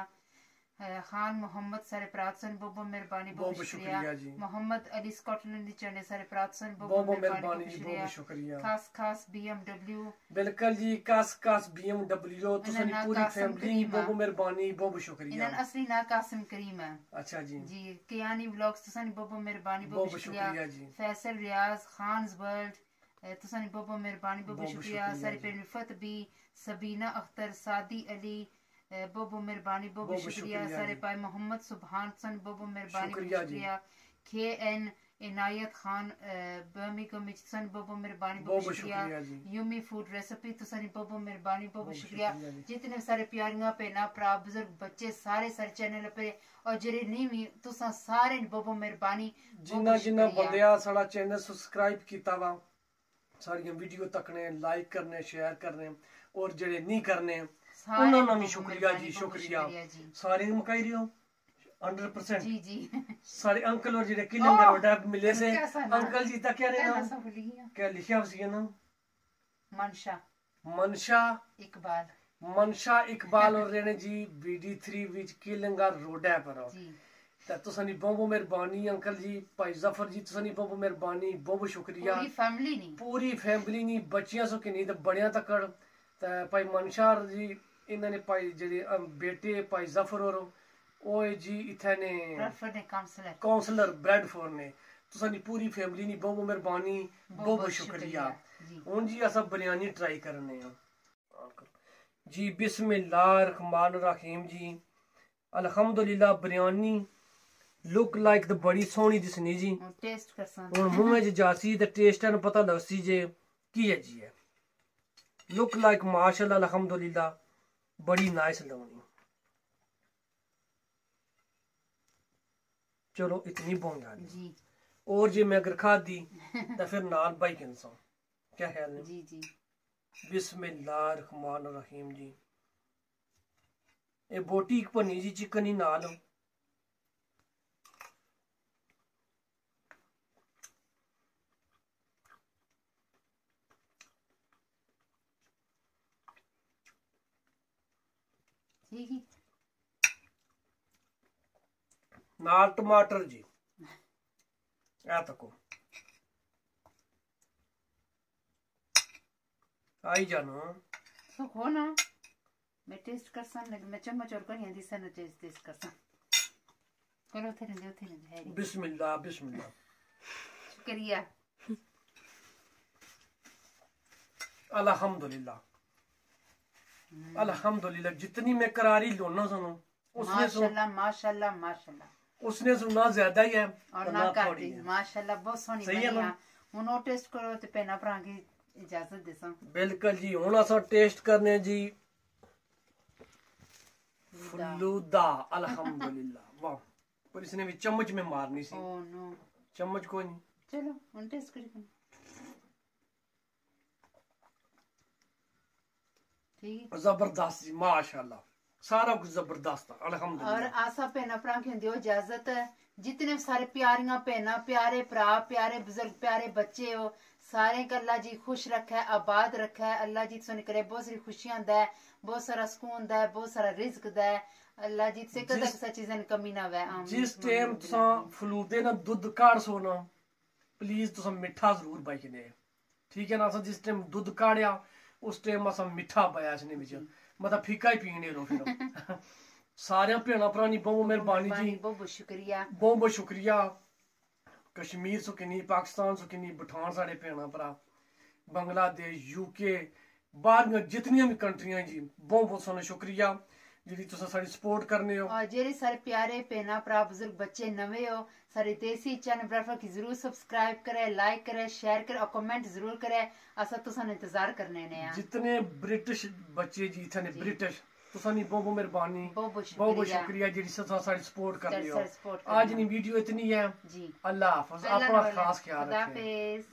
खान मोहम्मद सारे सन बोबो मेहरबानी बहुत शुक्रिया। मोहम्मद अली स्कॉटलैंड चने सारे सन बोबो मेहरबानी बहुत शुक्रिया। खास खास बीएमडब्ल्यू बिल्कुल जी खास खास बीएमडब्ल्यू तो सारी पूरी फैमिली बोबो मेहरबानी बहुत शुक्रिया। इनन असली ना कासिम करीम है। अच्छा जी। जी कियानी व्लॉग्स तो सारी बोबो मेहरबानी बहुत शुक्रिया। जी। फैसल रियाज खानस वर्ल्ड तो सारी बोबो मेहरबानी बहुत शुक्रिया। सर पे भी सबीना अख्तर सादी अली बबो मेहरबानी बबो शुक्रिया सारे भाई मोहम्मद सुबहान सन बबो मेहरबानी शुक्रिया के एन इनायत खान बर्मिकम सन बबो मेहरबानी बबो शुक्रिया। यूमी फ़ूड रेसिपी तो सारी बबो मेहरबानी बबो शुक्रिया। जितने सारे प्यारियाँ पे ना प्रा बुज़ुर्ग बच्चे सारे सारे चैनल पे और जेरे नहीं भी तुसा सारे बबो मेहरबानी जिन्ना जिन्ना बंदिया साडा चैनल सब्सक्राइब कीता वा सारी वीडियो तकने लाइक करने शेयर करने और जेड़े नहीं करने ਉਹਨਾਂ ਦਾ ਵੀ ਸ਼ੁਕਰੀਆ ਜੀ ਸ਼ੁਕਰੀਆ। ਸਾਰੇ ਮਕਾਈ ਰਿਓ 100% ਜੀ ਜੀ। ਸਾਰੇ ਅੰਕਲ ਔਰ ਜਿਹੜੇ ਕਿਲਨ ਦਾ ਵੱਡਾ ਮਿਲੇ ਸੇ ਅੰਕਲ ਜੀ ਤਾਂ ਕਿਆ ਨੇ ਨਾਮ ਕਿਆ ਲਿਖਿਆ ਸੀ ਨਾ? ਮਨਸ਼ਾ। ਮਨਸ਼ਾ। ਇਕਬਾਲ। ਮਨਸ਼ਾ ਇਕਬਾਲ ਔਰ ਰੇਣੇ ਜੀ BD3 ਵਿੱਚ ਕਿਲੰਗਾ ਰੋਡਾ ਪਰ। ਜੀ। ਤਾਂ ਤੁਸਾਂ ਦੀ ਬਹੁਤ ਬਹੁਤ ਮਿਹਰਬਾਨੀ ਅੰਕਲ ਜੀ ਭਾਈ ਜ਼ਫਰ ਜੀ ਤੁਸਾਂ ਦੀ ਬਹੁਤ ਬਹੁਤ ਮਿਹਰਬਾਨੀ ਬਹੁਤ ਬਹੁਤ ਸ਼ੁਕਰੀਆ। ਪੂਰੀ ਫੈਮਿਲੀ ਨਹੀਂ ਪੂਰੀ ਫੈਮਿਲੀ ਨਹੀਂ ਬੱਚਿਆਂ ਸੋ ਕਿੰਨੀ ਤੇ ਬੜਿਆਂ ਤੱਕ ਤਾਂ ਭਾਈ ਮਨਸ਼ਾ ਜੀ ਇਹਨਾਂ ਨੇ ਭਾਈ ਜਿਹੜੇ ਅਮ, ਬੇਟੇ ਭਾਈ ਜ਼ਫਰ ਔਰ ਉਹ ਜੀ ਇੱਥੇ ਨੇ ब्रैडफोर्ड ने काउंसलर ਕਾਉਂਸਲਰ ਬ੍ਰੈਡਫੋਰਡ ਨੇ ਤੁਸੀਂ ਦੀ ਪੂਰੀ ਫੈਮਿਲੀ ਨਹੀਂ ਬਹੁਤ ਬਹੁਤ ਮਿਹਰਬਾਨੀ ਬਹੁਤ ਬਹੁਤ ਬਹੁਤ ਸ਼ੁਕਰੀਆ ਜੀ। ਹੁਣ ਜੀ ਅਸਾਂ ਬਿਰਿਆਨੀ ਟਰਾਈ ਕਰਨੇ ਆ ਜੀ ਬਿਸਮਿਲ੍ਲਾਹਿਰ ਰਹਿਮਾਨ ਰਹੀਮ ਜੀ ਅਲਹਮਦੁਲਿਲਾ ਬਿਰਿਆਨੀ ਲੁੱਕ ਲਾਈਕ ਦ ਬੜੀ ਸੋਹਣੀ ਦਿਸਣੀ ਜੀ और टेस्ट कर सन ਹੁਣ ਮੂੰਹ ਵਿੱਚ ਜਾਸੀ ਤੇ ਟੇਸਟ ਨੂੰ ਪਤਾ ਲੱਗਸੀ ਜੇ ਕੀ बड़ी नाइस लगनी चलो इतनी बोंग और जी मैं अगर खा दी तो फिर नाल बाई गिनसा क्या ख्याल है? जी जी। बिस्मिल्लाह रहमान रहीम जी। ए बोटी एक पनी जी चिकन ही नाल। लाल टमाटर जी। आ तो तको आई जानो। तो खो ना? मैं टेस्ट कर सन लग मैं चम्मच और करिया दिस ना टेस्ट टेस्ट कर सन करो थे रंदे थे रंदे बिस्मिल्लाह बिस्मिल्लाह। शुक्रिया। अल्हम्दुलिल्लाह। हम्म। अल्हम्दुलिल्लाह जितनी मैं करारी लोना सनो उसने माशाल्लाह माशाल्लाह माशाल्लाह। उसने सुनना ज़्यादा ही है। और ना घट माशाल्लाह बहुत सोनी सही है ਹੁਣ ਉਹ ਟੈਸਟ ਕਰੋ ਤੇ ਪੈਣਾ ਭਰਾ इजाज़त ਇਜਾਜ਼ਤ ਦੇਸਾਂ ਬਿਲਕੁਲ ਜੀ ਹੁਣ ਅਸਾਂ ਟੈਸਟ ਕਰਨੇ ਜੀ फलूदा अल्हम्दुलिल्लाह। वाह पर इसने भी चम्मच में मारनी सी। Oh no. चम्मच को नहीं। चलो हुन टेस्ट करी करेंगे ठीक है। ज़बरदस्त जी माशाल्लाह। सारा कुछ जबरदस्त अलहमदुल्ला और आशा भैन भ्रा के दियो इजाजत जितने सारे प्यारियां भैन प्यारे भरा प्यारे बुजुर्ग प्यारे बच्चे हो सारे का अल्लाह जी खुश रखे आबाद रखे अल्लाह जी सुन करे बहुत सारी खुशियां दे बहुत सारा सुकून दे बहुत सारा रिज्क दे अल्लाह जी से कदर सा चीजन कमी ना वे जिस टाइम तुसा फलूदे ना दूध काढ़ सोना प्लीज तुसा मिठा जरूर पाई ने ठीक है ना असा जिस टाइम दूध काढ़िया उस टाइम असा मिठा पाया इसने विच ਮੈਂ ਤਾਂ ਫੀਕਾ ਹੀ ਪੀਣੇ ਰੋ ਫਿਰ। ਸਾਰਿਆਂ ਭੈਣਾਂ ਭਰਾ ਦੀ ਬਹੁਤ ਮਿਹਰਬਾਨੀ ਜੀ। ਬਹੁਤ ਬਹੁਤ ਸ਼ੁਕਰੀਆ। ਬਹੁਤ ਬਹੁਤ ਸ਼ੁਕਰੀਆ। ਕਸ਼ਮੀਰ ਸੋ ਕਿੰਨੀ ਪਾਕਿਸਤਾਨ ਸੋ ਕਿੰਨੀ ਬਠਾਨ ਸਾਡੇ ਭੈਣਾ ਭਰਾ। ਬੰਗਲਾਦੇਸ਼ ਯੂਕੇ ਬਾਹਰ ਜਿਤਨੀਆਂ ਵੀ ਕੰਟਰੀਆਂ ਜੀ ਬਹੁਤ ਬਹੁਤ ਸਾਨੂੰ ਸ਼ੁਕਰੀਆ। ਜਿਹੜੀ ਤੁਸੀਂ ਸਾਡੀ ਸਪੋਰਟ ਕਰਨੇ ਹੋ और जेरे सारे प्यारे भैन भरा बुजुर्ग बच्चे नवे हो सारे देसी चैनल ब्रेफर की जरूर सब्सक्राइब करे लाइक करे शेयर करे और कमेंट जरूर करे असा तुसा इंतजार करने ने आ ਜਿਤਨੇ ਬ੍ਰਿਟਿਸ਼ ਬੱਚੇ ਜੀ ਇਥੇ ਨੇ ਬ੍ਰਿਟਿਸ਼ ਤੁਸਾਂ ਦੀ ਬਹੁਤ ਬਹੁਤ ਮਿਹਰਬਾਨੀ बहुत बहुत ਬਹੁਤ ਬਹੁਤ शुक्रिया ਸ਼ੁਕਰੀਆ ਜਿਹੜੀ ਤੁਸੀਂ ਸਾਡੀ ਸਪੋਰਟ ਕਰਦੇ ਹੋ सारी support करने ਅੱਜ ਦੀ ਵੀਡੀਓ ਇਤਨੀ ਹੈ जी ਅੱਲਾਹ ਹਾਫਿਜ਼ अल्लाह ਆਪਣਾ ने बोले, ਖਾਸ ਖਿਆਲ खुदा ਰੱਖਿਓ हाफिज